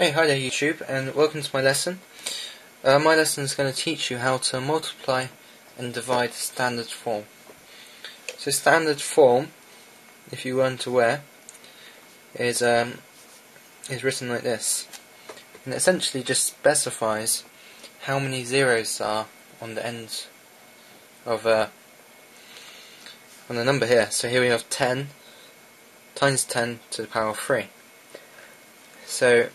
Hey, hi there YouTube, and welcome to my lesson. Uh, my lesson is going to teach you how to multiply and divide standard form. So standard form, if you weren't aware, is um, is written like this, and it essentially just specifies how many zeros are on the end of uh, on the number here. So here we have 10 times 10 to the power of 3. So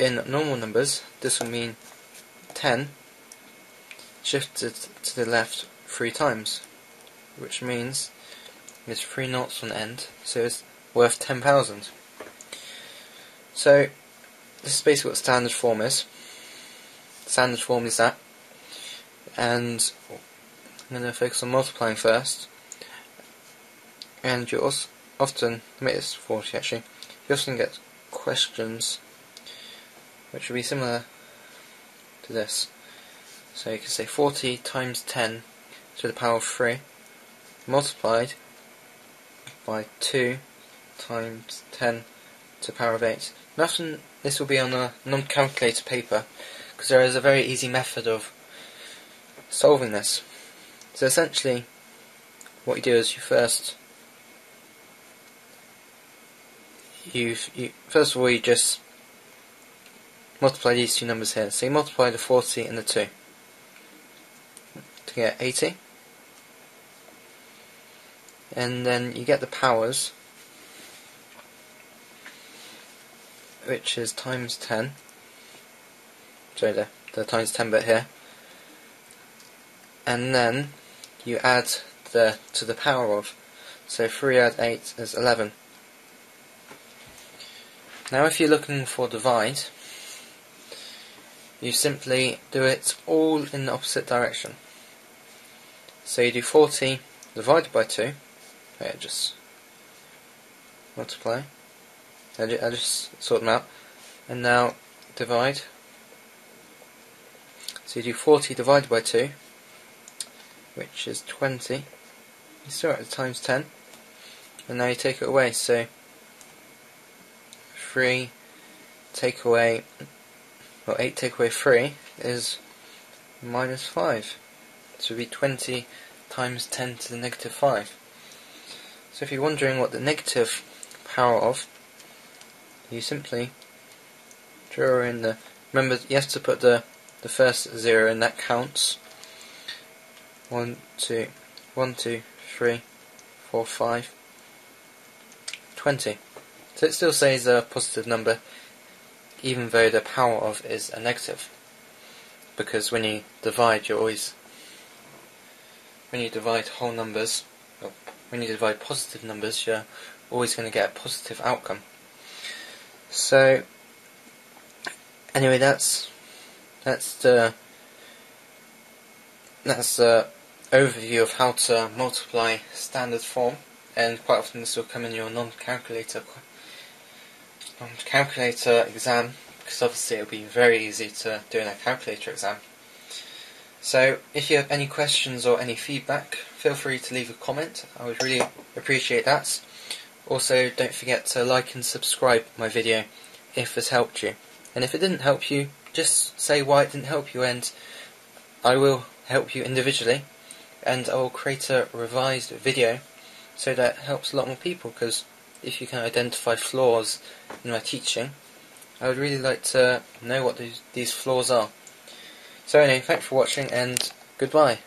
in normal numbers, this will mean 10 shifted to the left three times, which means there's three knots on the end, so it's worth 10,000. So, this is basically what standard form is. Standard form is that. And I'm going to focus on multiplying first. And you also often, make this 40 actually, you often get questions which will be similar to this. So you can say 40 times 10 to the power of 3 multiplied by 2 times 10 to the power of 8. And often this will be on a non-calculator paper because there is a very easy method of solving this. So essentially what you do is you first you, you first of all you just multiply these two numbers here. So you multiply the 40 and the 2 to get 80. And then you get the powers, which is times 10. Sorry, the, the times 10 bit here. And then you add the to the power of. So 3 add 8 is 11. Now if you're looking for divide, you simply do it all in the opposite direction. So you do 40 divided by 2, okay, just multiply, I just sort them out, and now divide, so you do 40 divided by 2, which is 20, you start at times 10, and now you take it away, so 3 take away well, 8 take away 3 is minus 5. So it would be 20 times 10 to the negative 5. So if you're wondering what the negative power of, you simply draw in the, remember you have to put the, the first 0 and that counts. 1, 2, 1, 2, 3, 4, 5, 20. So it still says a positive number, even though the power of is a negative. Because when you divide, you're always, when you divide whole numbers, when you divide positive numbers, you're always going to get a positive outcome. So, anyway, that's that's the that's the overview of how to multiply standard form, and quite often this will come in your non-calculator um, calculator exam because obviously it'll be very easy to do in a calculator exam. So if you have any questions or any feedback, feel free to leave a comment. I would really appreciate that. Also, don't forget to like and subscribe my video if it's helped you. And if it didn't help you, just say why it didn't help you and I will help you individually and I will create a revised video so that helps a lot more people because if you can identify flaws in my teaching, I would really like to know what these, these flaws are. So anyway, thanks for watching and goodbye.